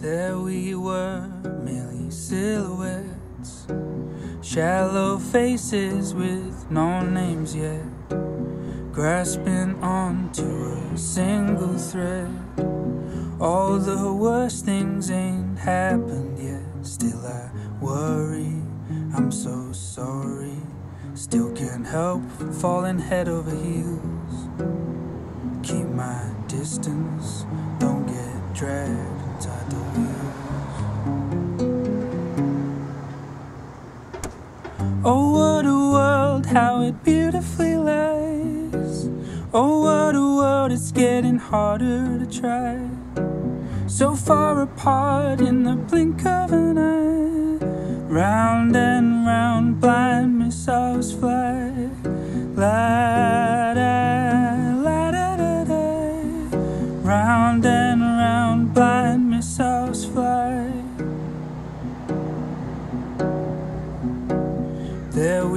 There we were, merely silhouettes, shallow faces with no names yet, grasping onto a single thread. All the worst things ain't happened yet, still I worry, I'm so sorry. Still can't help falling head over heels. Keep my distance, don't get dragged. Oh, what a world, how it beautifully lies. Oh, what a world, it's getting harder to try. So far apart in the blink of an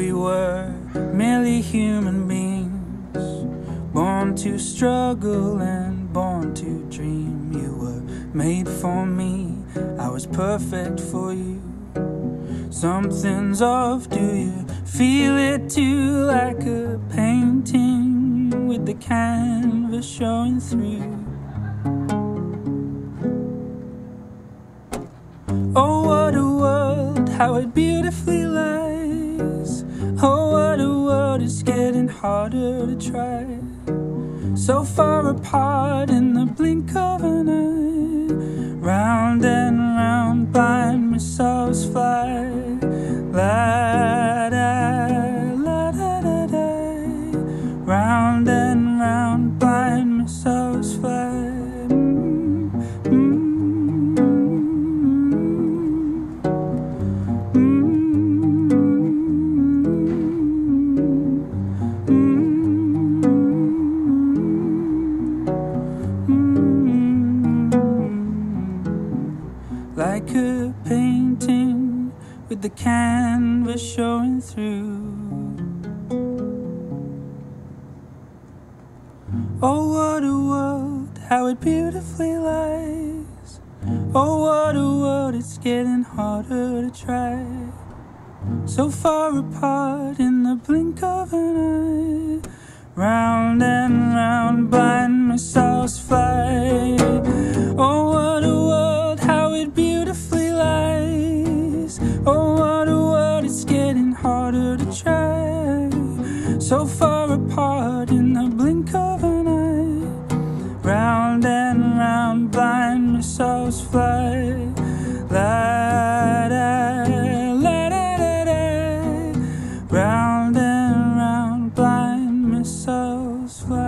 we were, merely human beings, born to struggle and born to dream. You were made for me, I was perfect for you. Something's off, do you feel it too? Like a painting with the canvas showing through. Oh, what a world, how it beautifully lies. It's getting harder to try. So far apart in the blink of an eye. Round and round, blind missiles fly. La like a painting with the canvas showing through. Oh, what a world, how it beautifully lies. Oh, what a world, it's getting harder to try. So far apart in the blink of an eye. Round and round, blind So far apart in the blink of an eye. Round and round, blind missiles fly. La da, la da da da. Round and round, blind missiles fly.